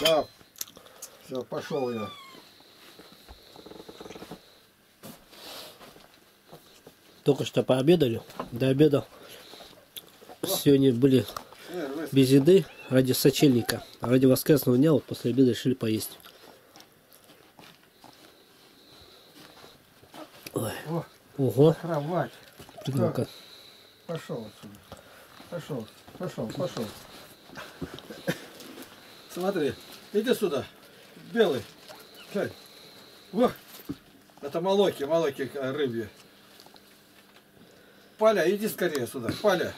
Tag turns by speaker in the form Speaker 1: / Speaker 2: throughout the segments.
Speaker 1: Да. Все, пошел я.
Speaker 2: Только что пообедали. До обеда сегодня были
Speaker 1: вы-
Speaker 2: без еды ради сочельника. А ради воскресного дня вот после обеда решили поесть. Ой.
Speaker 1: О,
Speaker 2: Ого,
Speaker 1: кровать. Пошел отсюда. Пошел, пошел, пошел. Смотри, иди сюда. Белый. Во. Это молоки, молоки э, рыбьи. Поля, иди скорее сюда. Поля.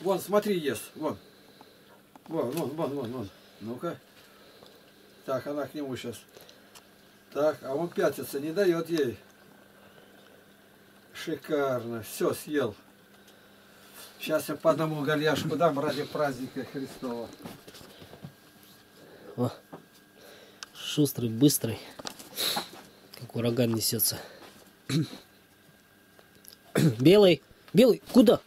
Speaker 1: Вон, смотри, ест. Вон. Вон, вон, вон, вон, вон. Ну-ка. Так, она к нему сейчас. Так, а он пятится, не дает ей. Шикарно. Все, съел. Сейчас я по одному гальяшку дам ради праздника Христова.
Speaker 2: О. Шустрый, быстрый. Как ураган несется. Белый, белый, куда?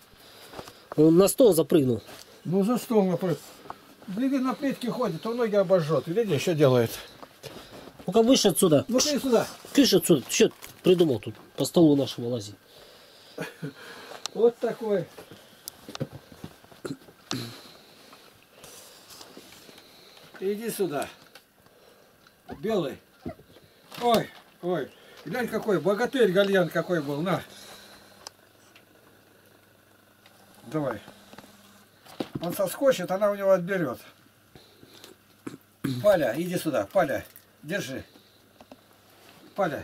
Speaker 2: Он на стол запрыгнул.
Speaker 1: Ну, за стол напротив. Блин, на плитке ходит, он ноги обожжет. Видите, что делает?
Speaker 2: Ну-ка, выше отсюда.
Speaker 1: Ну, ты сюда.
Speaker 2: Кыш отсюда. Ты что придумал тут? По столу нашему лазить.
Speaker 1: Вот такой. Иди сюда. Белый. Ой, ой. Глянь, какой богатырь гальян какой был. На. Давай. Он соскочит, она у него отберет. Паля, иди сюда. Паля, держи. Паля,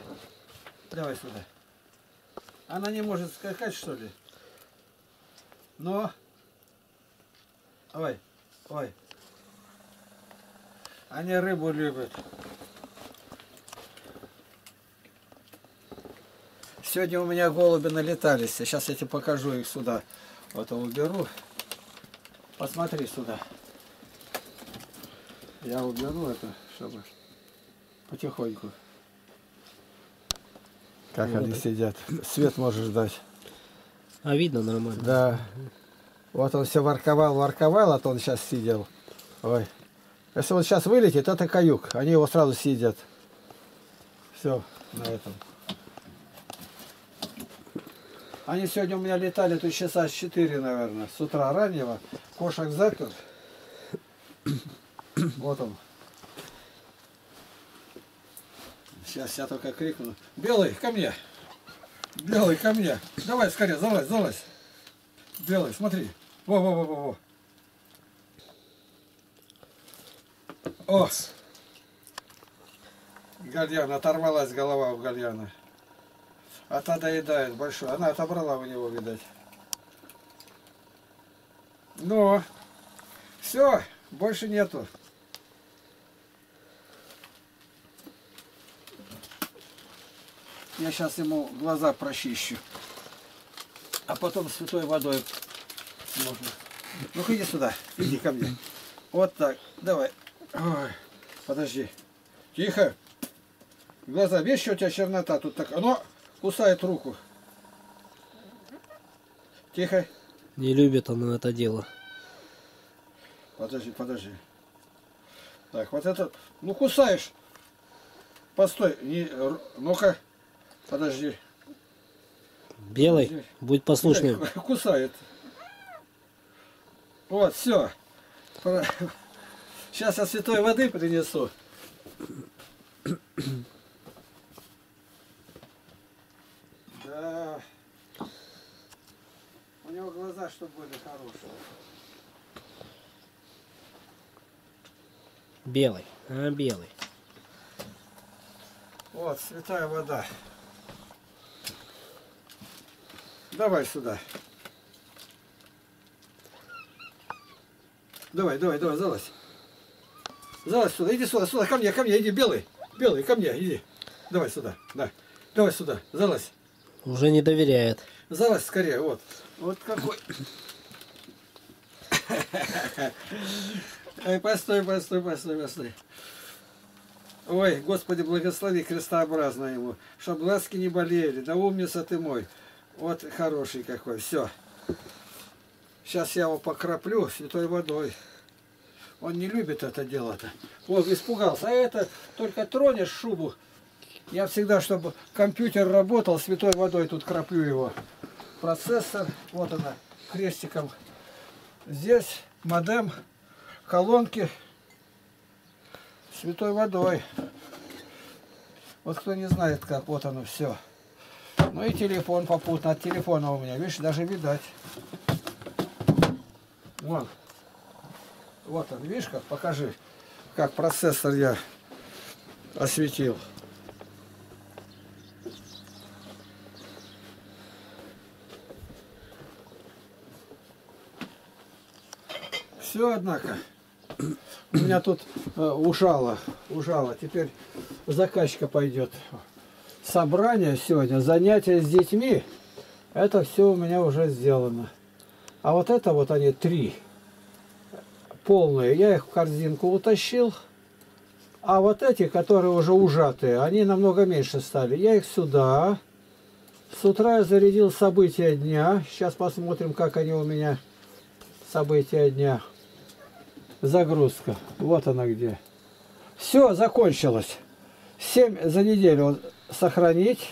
Speaker 1: давай сюда. Она не может скакать, что ли? Но. Ой, ой. Они рыбу любят. Сегодня у меня голуби налетались. Сейчас я тебе покажу их сюда. Вот уберу. Посмотри сюда. Я уберу это, чтобы потихоньку. Как
Speaker 2: Вот
Speaker 1: они
Speaker 2: это.
Speaker 1: сидят. Свет можешь дать.
Speaker 2: А видно нормально.
Speaker 1: Да. Вот он все ворковал, ворковал, а то он сейчас сидел. Ой. Если он сейчас вылетит, это каюк. Они его сразу сидят. Все, на этом. Они сегодня у меня летали тут часа с 4, наверное, с утра раннего. Кошек запер. Вот он. Сейчас я только крикну. Белый, ко мне. Белый, ко мне. Давай скорее, залазь, залазь. Белый, смотри. Во, во, во, во, во. О! Гальян, оторвалась голова у Гальяна. А та доедает большой. Она отобрала у него, видать. Ну, все, больше нету. Я сейчас ему глаза прочищу. А потом святой водой можно. Ну-ка иди сюда, иди ко мне. Вот так, давай. Ой, подожди. Тихо. Глаза, видишь, что у тебя чернота тут так. Оно кусает руку. Тихо.
Speaker 2: Не любит он это дело.
Speaker 1: Подожди, подожди. Так, вот это. Ну кусаешь. Постой. Не, Ну-ка. Подожди.
Speaker 2: Белый, будь послушным.
Speaker 1: Кусает. Вот, все. Сейчас я святой воды принесу. Да. У него глаза, чтобы были хорошие.
Speaker 2: Белый, а белый.
Speaker 1: Вот, святая вода. Давай сюда. Давай, давай, давай, залазь. Залазь сюда, иди сюда, сюда, ко мне, ко мне, иди, белый. Белый, ко мне, иди. Давай сюда, да. Давай сюда, залазь.
Speaker 2: Уже не доверяет.
Speaker 1: Залазь скорее, вот. Вот какой. Ой, постой, постой, постой, постой. Ой, Господи, благослови крестообразно ему, чтобы глазки не болели, да умница ты мой. Вот хороший какой, все. Сейчас я его покраплю святой водой. Он не любит это дело-то. Вот испугался. А это только тронешь шубу. Я всегда, чтобы компьютер работал, святой водой тут краплю его. Процессор, вот она, крестиком. Здесь модем, колонки, святой водой. Вот кто не знает как, вот оно все. Ну и телефон попутно, от телефона у меня, видишь, даже видать. Вон. Вот он, видишь как, покажи, как процессор я осветил. Все, однако. У меня тут э, ужало, ужало. Теперь заказчика пойдет. Собрание сегодня, занятия с детьми. Это все у меня уже сделано. А вот это вот они три полные. Я их в корзинку утащил. А вот эти, которые уже ужатые, они намного меньше стали. Я их сюда. С утра я зарядил события дня. Сейчас посмотрим, как они у меня события дня. Загрузка. Вот она где. Все, закончилось. 7 за неделю сохранить,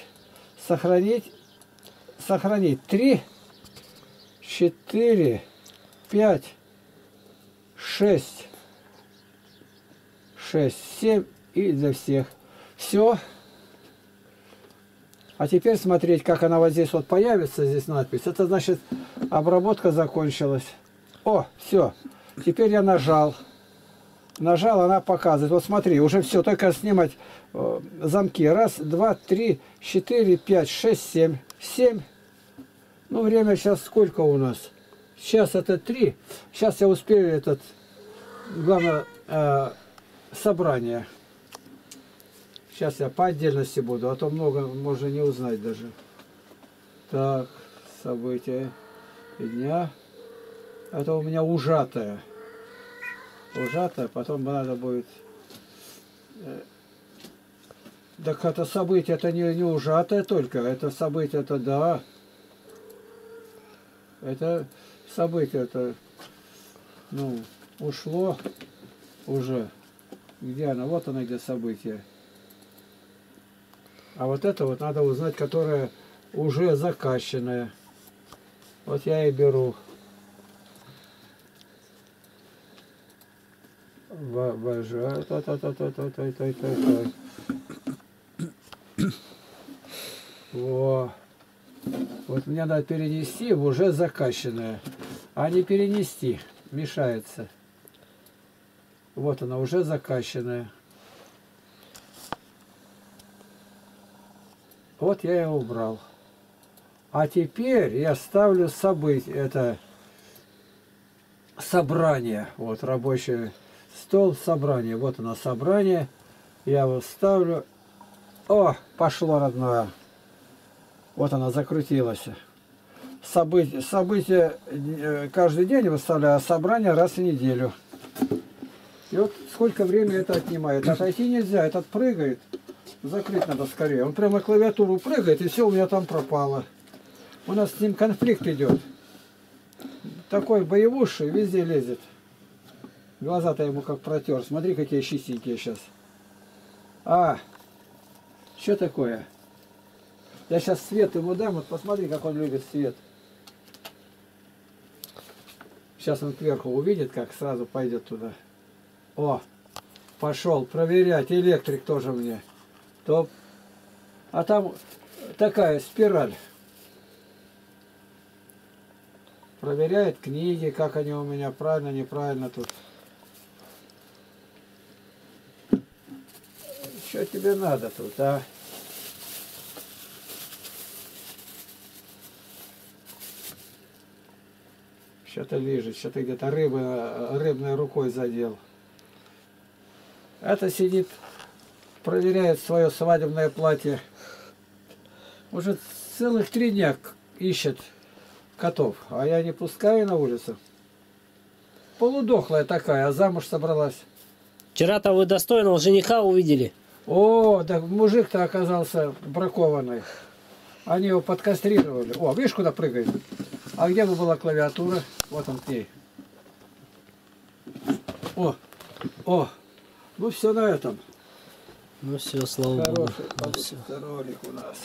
Speaker 1: сохранить, сохранить. 3, 4, 5, 6, 6, 7 и для всех. Все. А теперь смотреть, как она вот здесь вот появится, здесь надпись. Это значит, обработка закончилась. О, все. Теперь я нажал. Нажал, она показывает. Вот смотри, уже все, только снимать э, замки. Раз, два, три, четыре, пять, шесть, семь. Семь. Ну, время сейчас сколько у нас? Сейчас это три. Сейчас я успею этот, главное, э, собрание. Сейчас я по отдельности буду, а то много можно не узнать даже. Так, события дня. Это у меня ужатое ужато, потом надо будет... э, Так это событие, это не, не ужатое только, это событие, это да. Это событие это ну, ушло уже. Где она? Вот она, где событие. А вот это вот надо узнать, которое уже закачанное. Вот я и беру. Обожаю. Во. Вот мне надо перенести в уже закащенное. А не перенести. Мешается. Вот она уже закащенная. Вот я ее убрал. А теперь я ставлю событие. Это собрание. Вот рабочее стол собрания. Вот оно собрание. Я его ставлю. О, пошло родное. Вот она закрутилась. События, события э, каждый день выставляю, а собрание раз в неделю. И вот сколько времени это отнимает. Отойти нельзя, этот прыгает. Закрыть надо скорее. Он прямо клавиатуру прыгает, и все у меня там пропало. У нас с ним конфликт идет. Такой боевуший, везде лезет. Глаза-то ему как протер. Смотри, какие чистенькие сейчас. А, что такое? Я сейчас свет ему дам, вот посмотри, как он любит свет. Сейчас он кверху увидит, как сразу пойдет туда. О, пошел проверять, электрик тоже мне. Топ. А там такая спираль. Проверяет книги, как они у меня правильно, неправильно тут. Что тебе надо тут, а? Что-то лежит, что-то где-то рыба, рыбной рукой задел. Это сидит, проверяет свое свадебное платье. Уже целых три дня ищет котов, а я не пускаю на улицу. Полудохлая такая, а замуж собралась.
Speaker 2: Вчера-то вы достойного жениха увидели.
Speaker 1: О, да мужик-то оказался бракованный. Они его подкастрировали. О, видишь, куда прыгает? А где бы была клавиатура? Вот он к ней. О, о, ну все на этом.
Speaker 2: Ну все, слава богу.
Speaker 1: Хороший
Speaker 2: Ну,
Speaker 1: ролик у нас.